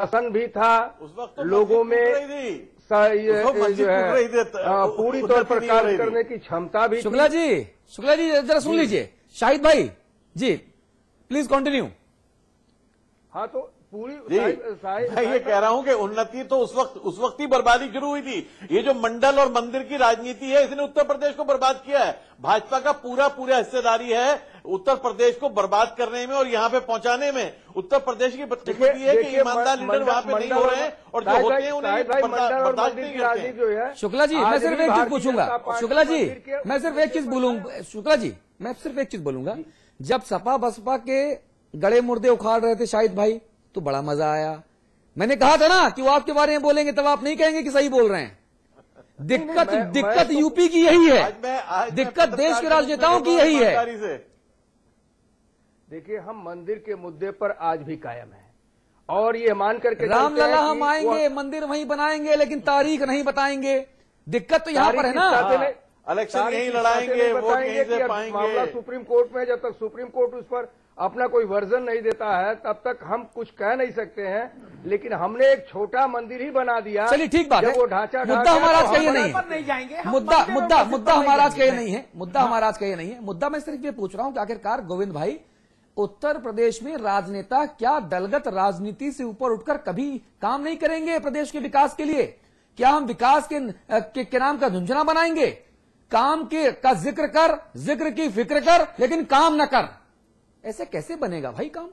शासन भी था उस वक्त तो लोगों में जो है तो पूरी तौर पर कार्य करने की क्षमता भी शुक्ला जी शुक्ला जी जरा सुन लीजिए। शाहिद भाई जी प्लीज़ कंटिन्यू हाँ तो पूरी जी। मैं ये कह रहा हूँ कि उन्नति तो उस वक्त उस वक्त ही बर्बादी शुरू हुई थी। ये जो मंडल और मंदिर की राजनीति है इसने उत्तर प्रदेश को बर्बाद किया है। भाजपा का पूरा पूरा हिस्सेदारी है उत्तर प्रदेश को बर्बाद करने में और यहाँ पे पहुँचाने में। उत्तर प्रदेश की बदकिस्मती है कि ईमानदार लीडर वहाँ पे नहीं हो रहे हैं और जो होते हैं उन्हें हैं शुक्ला जी मैं सिर्फ़ एक चीज़ पूछूँगा। शुक्ला जी मैं सिर्फ़ एक चीज़ बोलूँगा शुक्ला जी मैं सिर्फ़ एक चीज़ बोलूँगा। जब सपा बसपा के गड़े मुर्दे उखाड़ रहे थे शाहिद भाई तो बड़ा मज़ा आया। मैंने कहा था ना कि वो आपके बारे में बोलेंगे तब आप नहीं कहेंगे कि सही बोल रहे हैं। दिक्कत दिक्कत तो- यूपी की यही है। दिक्कत देश के राजनेताओं की यही है। देखिए हम मंदिर के मुद्दे पर आज भी कायम है। और ये मान करके हैं रामलला हम आएँगे मंदिर वहीं बनाएँगे लेकिन तारीख नहीं बताएँगे। दिक्कत तो यहाँ पर है ना। हाँ। इलेक्शन यहीं लड़ाएँगे, वोट बताएँगे यहीं से कि पाएँगे। मामला सुप्रीम कोर्ट में जब तक सुप्रीम कोर्ट उस पर अपना कोई वर्जन नहीं देता है तब तक हम कुछ कह नहीं सकते हैं। लेकिन हमने एक छोटा मंदिर ही बना दिया। चलिए ठीक बात है। वो ढांचा मुद्दा हमारा तो आज का ये हम नहीं बना- नहीं जाएँगे। है मुद्दा मुद्दा मुद्दा हमारा आज का ये जाएँगे। नहीं है। मुद्दा हमारा आज का ये नहीं है। मुद्दा मैं सिर्फ़ ये पूछ रहा हूँ कि आखिरकार गोविंद भाई उत्तर प्रदेश में राजनेता क्या दलगत राजनीति से ऊपर उठकर कभी काम नहीं करेंगे प्रदेश के विकास के लिए? क्या हम विकास के, के, के नाम का झुंझुना बनाएँगे? काम के का ज़िक्र कर ज़िक्र की फ़िक्र कर लेकिन काम न कर। ऐसे कैसे बनेगा भाई काम?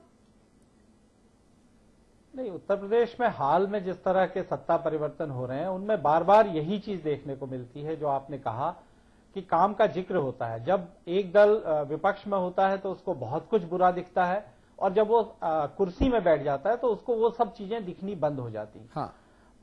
नहीं उत्तर प्रदेश में हाल में जिस तरह के सत्ता परिवर्तन हो रहे हैं उनमें बार बार यही चीज़ देखने को मिलती है जो आपने कहा कि काम का ज़िक्र होता है। जब एक दल विपक्ष में होता है तो उसको बहुत कुछ बुरा दिखता है और जब वो कुर्सी में बैठ जाता है तो उसको वो सब चीज़ें दिखनी बंद हो जाती हैं। हाँ।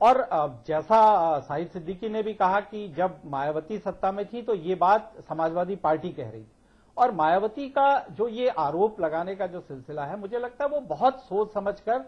और जैसा साहिद सिद्दीकी ने भी कहा कि जब मायावती सत्ता में थी तो ये बात समाजवादी पार्टी कह रही थी। और मायावती का जो ये आरोप लगाने का जो सिलसिला है मुझे लगता है वो बहुत सोच समझकर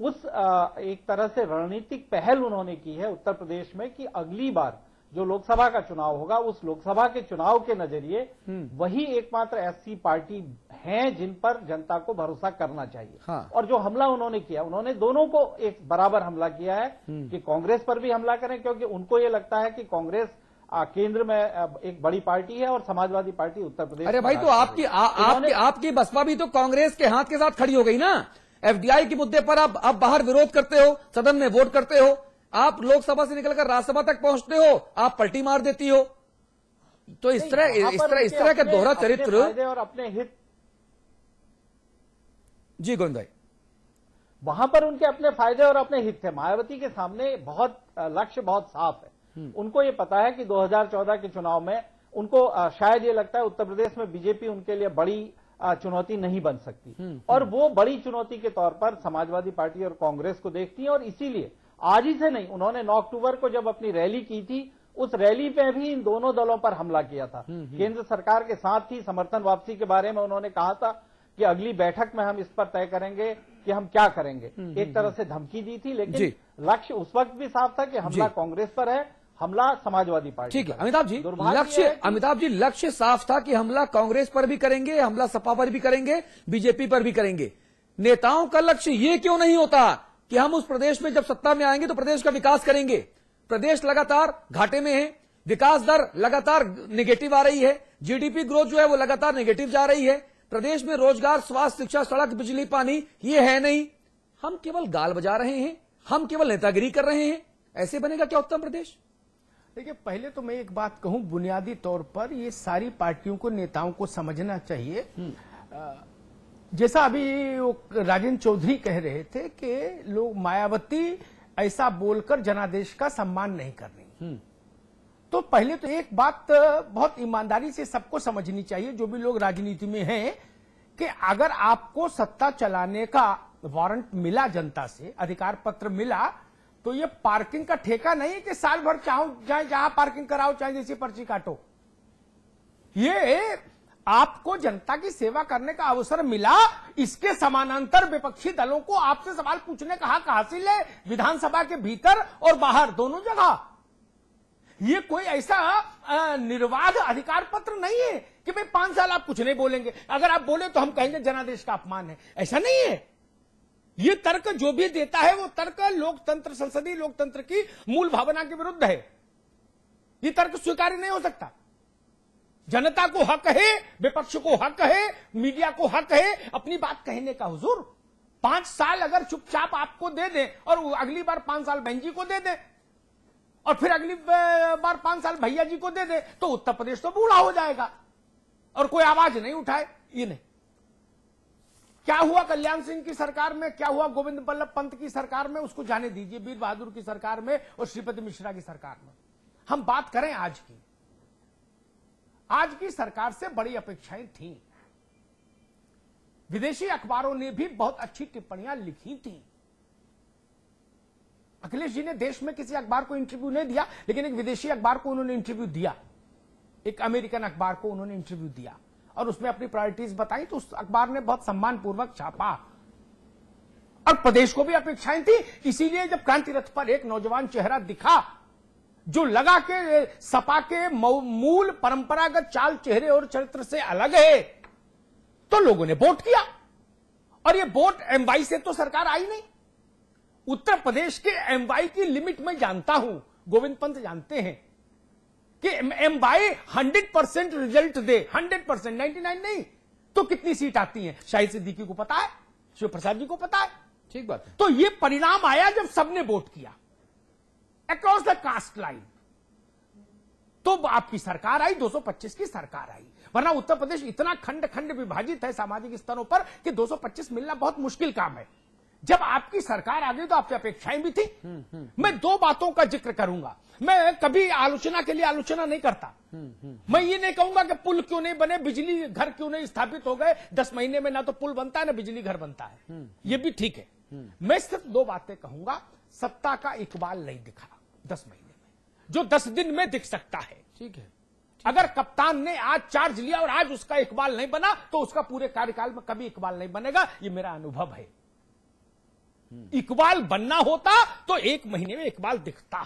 उस एक तरह से रणनीतिक पहल उन्होंने की है उत्तर प्रदेश में कि अगली बार जो लोकसभा का चुनाव होगा उस लोकसभा के चुनाव के नज़रिए वही एकमात्र ऐसी पार्टी हैं जिन पर जनता को भरोसा करना चाहिए हाँ। और जो हमला उन्होंने किया उन्होंने दोनों को एक बराबर हमला किया है कि कांग्रेस पर भी हमला करें क्योंकि उनको ये लगता है कि कांग्रेस केंद्र में एक बड़ी पार्टी है और समाजवादी पार्टी उत्तर प्रदेश अरे भाई तो आपकी। आ, आपकी आपकी बसपा भी तो कांग्रेस के हाथ के साथ खड़ी हो गई ना एफडीआई के मुद्दे पर आप आप बाहर विरोध करते हो सदन में वोट करते हो आप लोकसभा से निकलकर राज्यसभा तक पहुँचते हो आप पलटी मार देती हो। तो इस तरह इस तरह इस तरह का दोहरा चरित्र और अपने हित जी गोविंद भाई। वहाँ पर उनके अपने फ़ायदे और अपने हित थे। मायावती के सामने बहुत लक्ष्य बहुत साफ़ है। उनको ये पता है कि 2014 के चुनाव में उनको शायद ये लगता है उत्तर प्रदेश में बीजेपी उनके लिए बड़ी चुनौती नहीं बन सकती। और वो बड़ी चुनौती के तौर पर समाजवादी पार्टी और कांग्रेस को देखती है और इसीलिए आज ही से नहीं उन्होंने 9 अक्टूबर को जब अपनी रैली की थी उस रैली पे भी इन दोनों दलों पर हमला किया था। केंद्र सरकार के साथ ही समर्थन वापसी के बारे में उन्होंने कहा था कि अगली बैठक में हम इस पर तय करेंगे कि हम क्या करेंगे। एक तरह से धमकी दी थी लेकिन लक्ष्य उस वक्त भी साफ़ था कि हमला कांग्रेस पर है हमला समाजवादी पार्टी ठीक है अमिताभ जी लक्ष्य अमिताभ जी लक्ष्य साफ़ था कि हमला कांग्रेस पर भी करेंगे हमला सपा पर भी करेंगे बीजेपी पर भी करेंगे। नेताओं का लक्ष्य ये क्यों नहीं होता? कि हम उस प्रदेश में जब सत्ता में आएँगे तो प्रदेश का विकास करेंगे। प्रदेश लगातार घाटे में है। विकास दर लगातार निगेटिव आ रही है। जीडीपी ग्रोथ जो है वो लगातार निगेटिव जा रही है। प्रदेश में रोज़गार स्वास्थ्य शिक्षा सड़क बिजली पानी ये है नहीं। हम केवल गाल बजा रहे हैं। हम केवल नेतागिरी कर रहे हैं। ऐसे बनेगा क्या उत्तर प्रदेश? देखिए पहले तो मैं एक बात कहूँ बुनियादी तौर पर ये सारी पार्टियों को नेताओं को समझना चाहिए। अ, जैसा अभी राजेंद्र चौधरी कह रहे थे कि लोग मायावती ऐसा बोलकर जनादेश का सम्मान नहीं कर रही। तो पहले तो एक बात बहुत ईमानदारी से सबको समझनी चाहिए जो भी लोग राजनीति में हैं कि अगर आपको सत्ता चलाने का वारंट मिला जनता से अधिकार पत्र मिला तो ये पार्किंग का ठेका नहीं है कि साल भर चाहो चाहे जहाँ पार्किंग कराओ चाहे जैसी पर्ची काटो। ये आपको जनता की सेवा करने का अवसर मिला, इसके समानांतर विपक्षी दलों को आपसे सवाल पूछने का हक हासिल है, विधानसभा के भीतर और बाहर, दोनों जगह। ये कोई ऐसा निर्वाध अधिकार पत्र नहीं है कि भाई पाँच साल आप कुछ नहीं बोलेंगे। अगर आप बोले तो हम कहेंगे जनादेश का अपमान है। ऐसा नहीं है। ये तर्क जो भी देता है, वो तर्क लोकतंत्र, संसदीय लोकतंत्र की मूल भावना के विरुद्ध है। ये तर्क स्वीकार्य नहीं हो सकता। जनता को हक है, विपक्ष को हक है, मीडिया को हक है, अपनी बात कहने का हुजूर। पाँच साल अगर चुपचाप आपको दे दें और अगली बार पाँच साल बहन जी को दे दें और फिर अगली बार पाँच साल भैया जी को दे दें तो उत्तर प्रदेश तो बूढ़ा हो जाएगा और कोई आवाज़ नहीं उठाए, ये नहीं। क्या हुआ कल्याण सिंह की सरकार में? क्या हुआ गोविंद बल्लभ पंत की सरकार में? उसको जाने दीजिए, वीर बहादुर की सरकार में और श्रीपति मिश्रा की सरकार में। हम बात करें आज की। आज की सरकार से बड़ी अपेक्षाएँ थी। विदेशी अखबारों ने भी बहुत अच्छी टिप्पणियाँ लिखी थी। अखिलेश जी ने देश में किसी अखबार को इंटरव्यू नहीं दिया, लेकिन एक विदेशी अखबार को उन्होंने इंटरव्यू दिया। एक अमेरिकन अखबार को उन्होंने इंटरव्यू दिया। और उसमें अपनी प्रायोरिटीज बताई तो उस अखबार ने बहुत सम्मानपूर्वक छापा। और प्रदेश को भी अपेक्षाएँ थी। इसीलिए जब क्रांति रथ पर एक नौजवान चेहरा दिखा जो लगा के सपा के मूल परंपरागत चाल चेहरे और चरित्र से अलग है तो लोगों ने वोट किया। और ये वोट एमवाई से तो सरकार आई नहीं। उत्तर प्रदेश के एमवाई की लिमिट में जानता हूँ गोविंद पंत जानते हैं कि एमवाई हंड्रेड परसेंट रिज़ल्ट दे हंड्रेड परसेंट नाइन्टी नाइन नहीं तो कितनी सीट आती है? शाहिद सिद्दीकी को पता है शिव प्रसाद जी को पता है। ठीक बात तो ये परिणाम आया जब सबने वोट किया। अक्रॉस द कास्ट लाइन तो आपकी सरकार आई 225 की सरकार आई। वरना उत्तर प्रदेश इतना खंड खंड विभाजित है सामाजिक स्तरों पर कि 225 मिलना बहुत मुश्किल काम है। जब आपकी सरकार आ गई तो आपकी अपेक्षाएँ भी थी। मैं दो बातों का ज़िक्र करूँगा। मैं कभी आलोचना के लिए आलोचना नहीं करता। मैं ये नहीं कहूँगा कि पुल क्यों नहीं बने, बिजली घर क्यों नहीं स्थापित हो गए। दस महीने में ना तो पुल बनता है, ना बिजली घर बनता है। ये भी ठीक है। मैं सिर्फ़ दो बातें कहूँगा। सत्ता का इकबाल नहीं दिखा। दस महीने में जो दस दिन में दिख सकता है। ठीक है। अगर कप्तान ने आज चार्ज लिया और आज उसका इकबाल नहीं बना तो उसका पूरे कार्यकाल में कभी इकबाल नहीं बनेगा ये मेरा अनुभव है। इकबाल बनना होता तो एक महीने में इकबाल दिखता।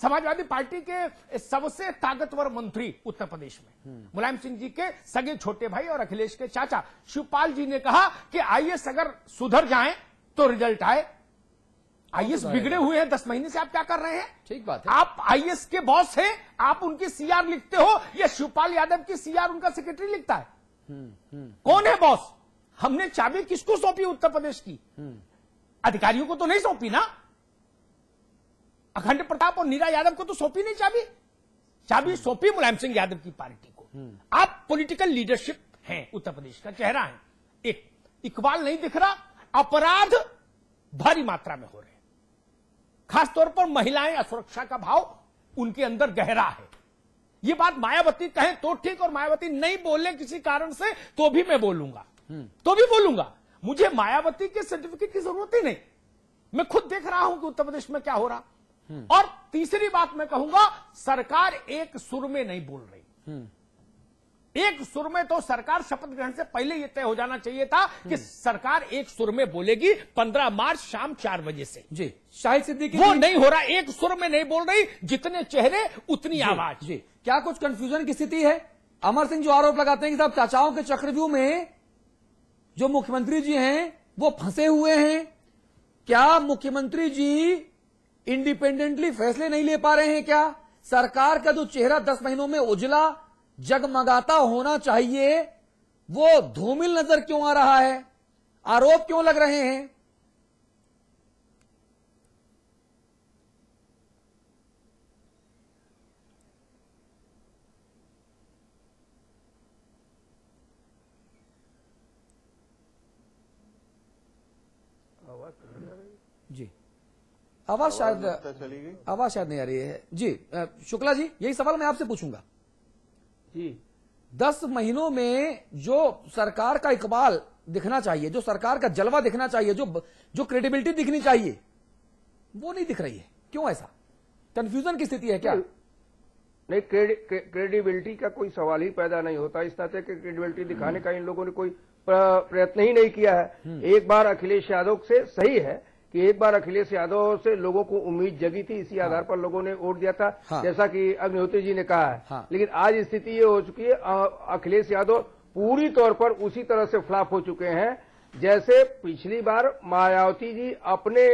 समाजवादी पार्टी के सबसे ताकतवर मंत्री उत्तर प्रदेश में। मुलायम सिंह जी के सगे छोटे भाई और अखिलेश के चाचा। शिवपाल जी ने कहा कि आईएएस अगर सुधर जाए तो रिज़ल्ट आए। आईएएस बिगड़े हुए हैं दस महीने से आप क्या कर रहे हैं? ठीक बात है। आप आईएएस के बॉस हैं आप उनकी सीआर लिखते हो या शिवपाल यादव की सीआर उनका सेक्रेटरी लिखता है? कौन है बॉस? हमने चाबी किसको सौंपी उत्तर प्रदेश की? अधिकारियों को तो नहीं सौंपी ना? अखंड प्रताप और नीरा यादव को तो सौंपी नहीं चाबी? चाबी सौंपी मुलायम सिंह यादव की पार्टी को। आप पॉलिटिकल लीडरशिप हैं उत्तर प्रदेश का चेहरा है। एक इकबाल नहीं दिख रहा अपराध भारी मात्रा में हो रहे खासतौर पर महिलाएँ असुरक्षा का भाव उनके अंदर गहरा है। ये बात मायावती कहें तो ठीक और मायावती नहीं बोले किसी कारण से तो भी मैं बोलूँगा। तो भी बोलूँगा। मुझे मायावती के सर्टिफिकेट की ज़रूरत ही नहीं। मैं खुद देख रहा हूँ कि उत्तर प्रदेश में क्या हो रहा। और तीसरी बात मैं कहूँगा सरकार एक सुर में नहीं बोल रही। एक सुर में तो सरकार शपथ ग्रहण से पहले यह तय हो जाना चाहिए था कि सरकार एक सुर में बोलेगी पंद्रह मार्च शाम चार बजे से। जी शाहिद सिद्दीकी वो नहीं हो रहा एक सुर में नहीं बोल रही जितने चेहरे उतनी आवाज़। जी। क्या कुछ कंफ्यूजन की स्थिति है? अमर सिंह जो आरोप लगाते हैं कि साहब चाचाओं के चक्रव्यूह में जो मुख्यमंत्री जी हैं वो फंसे हुए हैं। क्या मुख्यमंत्री जी इंडिपेंडेंटली फैसले नहीं ले पा रहे हैं क्या? सरकार का जो चेहरा दस महीनों में उजला जगमगाता होना चाहिए। वो धूमिल नज़र क्यों आ रहा है? आरोप क्यों लग रहे हैं? जी। आवाज़ शायद आवाज़ शायद नहीं आ रही है। जी शुक्ला जी यही सवाल मैं आपसे पूछूँगा। दस महीनों में जो सरकार का इकबाल दिखना चाहिए जो सरकार का जलवा दिखना चाहिए जो जो क्रेडिबिलिटी दिखनी चाहिए वो नहीं दिख रही है। क्यों ऐसा? कंफ्यूजन की स्थिति है क्या? नहीं क्रेडिबिलिटी का कोई सवाल ही पैदा नहीं होता। इस तरह के क्रेडिबिलिटी दिखाने का इन लोगों ने कोई प्रयत्न ही नहीं किया है। एक बार अखिलेश यादव से सही है कि एक बार अखिलेश यादव से लोगों को उम्मीद जगी थी इसी आधार पर लोगों ने वोट दिया था हाँ। जैसा कि अग्निहोत्री जी ने कहा है हाँ। लेकिन आज स्थिति ये हो चुकी है अखिलेश यादव पूरी तौर पर उसी तरह से फ्लॉप हो चुके हैं जैसे पिछली बार मायावती जी अपने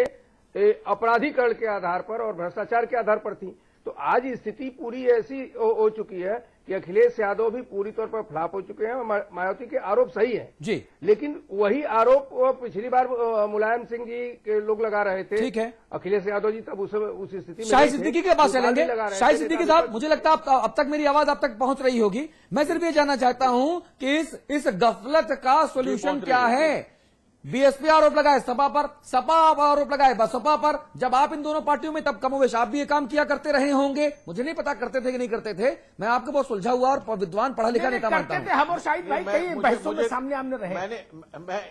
अपराधीकरण के आधार पर और भ्रष्टाचार के आधार पर थी तो आज स्थिति पूरी ऐसी हो, हो चुकी है कि अखिलेश यादव भी पूरी तौर पर फ्लाप हो चुके हैं मायावती के आरोप सही है। जी। लेकिन वही आरोप पिछली बार मुलायम सिंह जी के लोग लगा रहे थे। ठीक है। अखिलेश यादव जी तब उस उस स्थिति में शाही सिद्दीकी के पास चलेंगे। शाही सिद्दीकी साहब मुझे लगता है अब, अब तक मेरी आवाज़ अब तक पहुँच रही होगी। मैं सिर्फ़ ये जानना चाहता हूँ कि इस इस गफलत का सोल्यूशन क्या है? बीएसपी आरोप लगाए सपा पर सपा आरोप लगाए बसपा पर। जब आप इन दोनों पार्टियों में तब कमोवेश आप भी ये काम किया करते रहे होंगे। मुझे नहीं पता करते थे कि नहीं करते थे। मैं आपको बहुत सुलझा हुआ और विद्वान पढ़ा लिखा नेता नहीं, मानता करते हूँ। हम और शाहिद भाई कई बहसों में सामने आमने रहे। मैंने मैं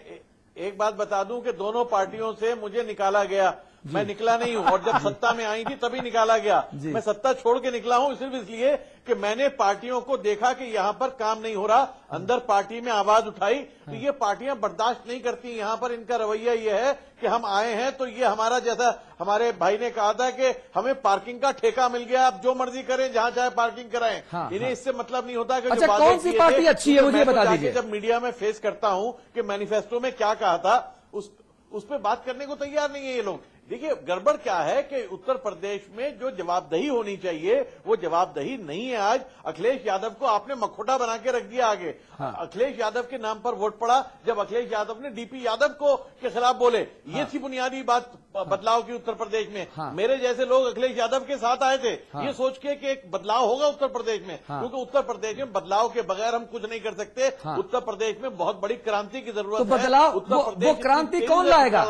एक बात बता दूँ कि दोनों पार्टियों से मुझे निकाला गया। मैं निकला नहीं हूँ और जब सत्ता में आई थी तभी निकाला गया। मैं सत्ता छोड़ के निकला हूँ सिर्फ़ इसलिए कि मैंने पार्टियों को देखा कि यहाँ पर काम नहीं हो रहा अंदर पार्टी में आवाज़ उठाई तो ये पार्टियाँ बर्दाश्त नहीं करती यहाँ पर इनका रवैया ये है कि हम आए हैं तो ये हमारा जैसा हमारे भाई ने कहा था कि हमें पार्किंग का ठेका मिल गया आप जो मर्ज़ी करें जहाँ चाहे पार्किंग कराएँ हाँ, इन्हें हाँ। इससे मतलब नहीं होता कि अच्छा, कौन सी पार्टी अच्छी है, तो मुझे बता दीजिए। जब मीडिया में फेस करता हूँ कि मैनिफेस्टो में क्या कहा था उस उस पर बात करने को तैयार नहीं है ये लोग देखिए गड़बड़ क्या है कि उत्तर प्रदेश में जो जवाबदही होनी चाहिए वो जवाबदही नहीं है आज अखिलेश यादव को आपने मखोटा बना के रख दिया आगे हाँ। अखिलेश यादव के नाम पर वोट पड़ा जब अखिलेश यादव ने डीपी यादव को के खिलाफ बोले हाँ। ये थी बुनियादी बात बदलाव की उत्तर प्रदेश में हाँ। मेरे जैसे लोग अखिलेश यादव के साथ आए थे हाँ। ये सोच के कि एक बदलाव होगा उत्तर प्रदेश में हाँ। क्योंकि उत्तर प्रदेश में बदलाव के बगैर हम कुछ नहीं कर सकते हाँ। उत्तर प्रदेश में बहुत बड़ी क्रांति की ज़रूरत तो है बदलाव उत्तर प्रदेश क्रांति कौन लाएगा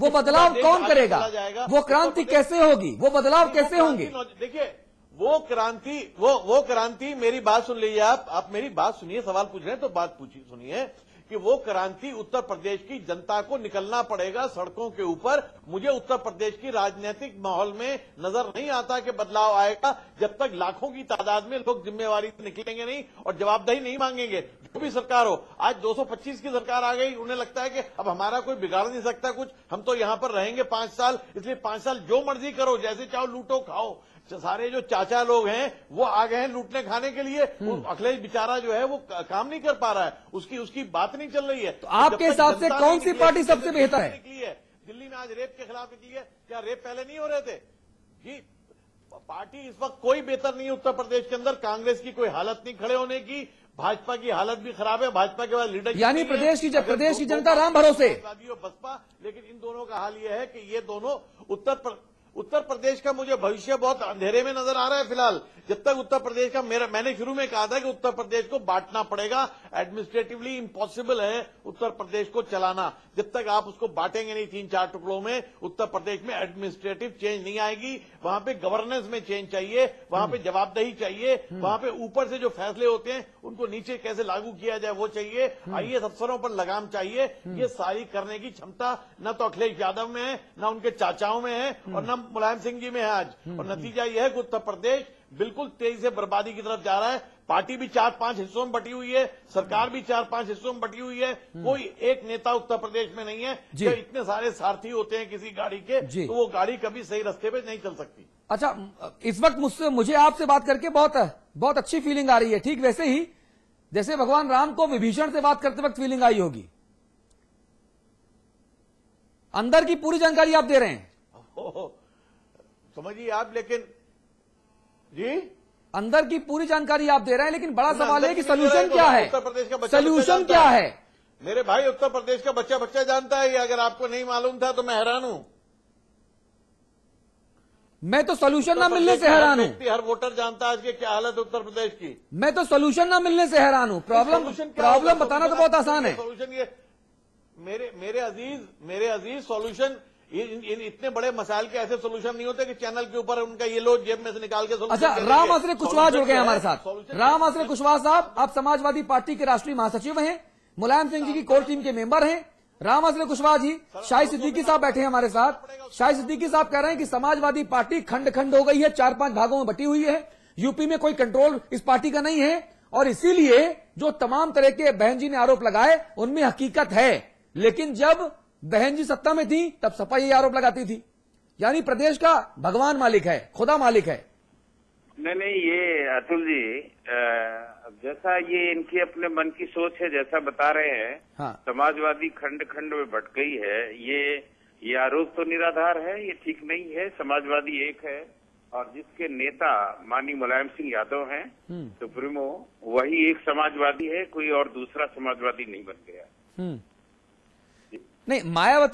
वो बदलाव कौन करेगा जाएगा। वो क्रांति कैसे होगी? वो बदलाव कैसे होंगे? देखिए वो क्रांति वो वो क्रांति मेरी बात सुन लीजिए आप आप मेरी बात सुनिए सवाल पूछ रहे हैं तो बात पूछिए सुनिए। कि वो क्रांति उत्तर प्रदेश की जनता को निकलना पड़ेगा सड़कों के ऊपर। मुझे उत्तर प्रदेश की राजनीतिक माहौल में नज़र नहीं आता कि बदलाव आएगा, जब तक लाखों की तादाद में लोग जिम्मेवारी से निकलेंगे नहीं और जवाबदेही नहीं मांगेंगे। जो भी सरकार हो, आज 225 की सरकार आ गई, उन्हें लगता है कि अब हमारा कोई बिगाड़ नहीं सकता कुछ। हम तो यहाँ पर रहेंगे पाँच साल, इसलिए पाँच साल जो मर्ज़ी करो, जैसे चाहो लूटो, खाओ। सारे जो चाचा लोग हैं वो आ गए हैं लूटने खाने के लिए। अखिलेश बेचारा जो है वो काम नहीं कर पा रहा है। उसकी उसकी बात नहीं चल रही है। तो आपके हिसाब से कौन सी पार्टी सबसे बेहतर है? निकली है दिल्ली में आज रेप के खिलाफ निकली है। क्या रेप पहले नहीं हो रहे थे? जी पार्टी इस वक्त कोई बेहतर नहीं है उत्तर प्रदेश के अंदर। कांग्रेस की कोई हालत नहीं खड़े होने की। भाजपा की हालत भी खराब है। भाजपा के बाद लीडर यानी प्रदेश की- अगर प्रदेश की जनता राम भरोसे। और बसपा लेकिन इन दोनों का हाल यह है कि ये दोनों उत्तर प्र... उत्तर प्रदेश का मुझे भविष्य बहुत अंधेरे में नज़र आ रहा है फ़िलहाल। जब तक उत्तर प्रदेश का मेरा मैंने शुरू में कहा था कि उत्तर प्रदेश को बांटना पड़ेगा। एडमिनिस्ट्रेटिवली इम्पॉसिबल है उत्तर प्रदेश को चलाना। जब तक आप उसको बांटेंगे नहीं तीन चार टुकड़ों में उत्तर प्रदेश में एडमिनिस्ट्रेटिव चेंज नहीं आएगी। वहाँ पे गवर्नेंस में चेंज चाहिए वहाँ पे जवाबदेही चाहिए वहाँ पे ऊपर से जो फैसले होते हैं उनको नीचे कैसे लागू किया जाए वो चाहिए। आईएएस अफसरों पर लगाम चाहिए। ये सारी करने की क्षमता न तो अखिलेश यादव में है न उनके चाचाओं में है और न मुलायम सिंह जी में है आज। और नतीजा यह है कि उत्तर प्रदेश बिल्कुल तेज़ी से बर्बादी की तरफ़ जा रहा है। पार्टी भी चार पाँच हिस्सों में बटी हुई है। सरकार भी चार पाँच हिस्सों में बटी हुई है। कोई एक नेता उत्तर प्रदेश में नहीं है। जी। जब इतने सारे सारथी होते हैं किसी गाड़ी के तो वो गाड़ी कभी सही रास्ते पे नहीं चल सकती। अच्छा इस वक्त मुझसे मुझे आपसे बात करके बहुत बहुत अच्छी फीलिंग आ रही है। ठीक वैसे ही जैसे भगवान राम को विभीषण से बात करते वक्त फीलिंग आई होगी। अंदर की पूरी जानकारी आप दे रहे हैं। समझिए आप लेकिन जी? अंदर की पूरी जानकारी आप दे रहे हैं लेकिन बड़ा सवाल है कि सोल्यूशन क्या है? उत्तर प्रदेश का बच्चा सोल्यूशन क्या है। मेरे भाई उत्तर प्रदेश का बच्चा बच्चा जानता है ये अगर आपको नहीं मालूम था तो मैं हैरान हूँ। मैं तो सोल्यूशन ना मिलने से हैरान हूँ। हर वोटर जानता है आज की क्या हालत उत्तर प्रदेश की। मैं तो सोल्यूशन ना मिलने से हैरान हूँ। प्रॉब्लम? प्रॉब्लम बताना तो बहुत आसान है। सोल्यूशन ये मेरे मेरे अज़ीज़ मेरे अज़ीज़ सॉल्यूशन इन, इन इतने बड़े मसाइल के ऐसे सॉल्यूशन नहीं होते कि चैनल के ऊपर उनका ये लोग जेब में से निकाल के अच्छा राम देंगे। आश्रय कुशवाहा जुड़ गए हमारे साथ राम? आश्रय कुशवाहा साहब आप समाजवादी पार्टी के राष्ट्रीय महासचिव हैं मुलायम सिंह जी की कोर टीम के मेंबर हैं राम आश्रय कुशवाहा जी शाही सिद्दीकी साहब बैठे हैं हमारे साथ शाही सिद्दीकी साहब कह रहे हैं कि समाजवादी पार्टी खंड खंड हो गई है चार पाँच भागों में बटी हुई है यूपी में कोई कंट्रोल इस पार्टी का नहीं है और इसीलिए जो तमाम तरह के बहन जी ने आरोप लगाए उनमें हकीकत है लेकिन जब बहन जी सत्ता में थी तब सपा ये आरोप लगाती थी। यानी प्रदेश का भगवान मालिक है खुदा मालिक है। नहीं नहीं ये अतुल जी जैसा ये इनकी अपने मन की सोच है जैसा बता रहे हैं हाँ। समाजवादी खंड खंड में भटक गई है ये ये आरोप तो निराधार है ये ठीक नहीं है समाजवादी एक है और जिसके नेता मानी मुलायम सिंह यादव हैं सुप्रीमो वही एक समाजवादी है कोई और दूसरा समाजवादी नहीं बन गया। हम्म। नहीं मायावती